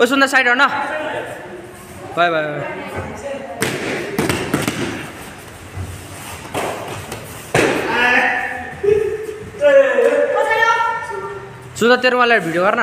ओ सुन्दा side horn bye bye bye. सुन्दा तेरो मलाई भिडियो गर्न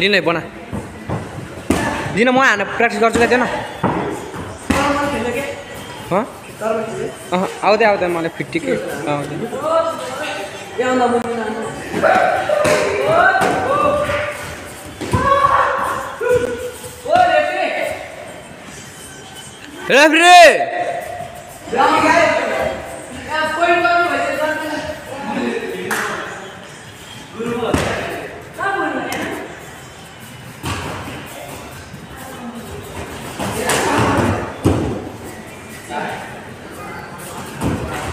लिन है बना। लिन म हान्न प्र्याक्टिस गर्छु क्या थिएन आउँदै आउँदै मलाई फिट्टिकै आउँदै रेफ्री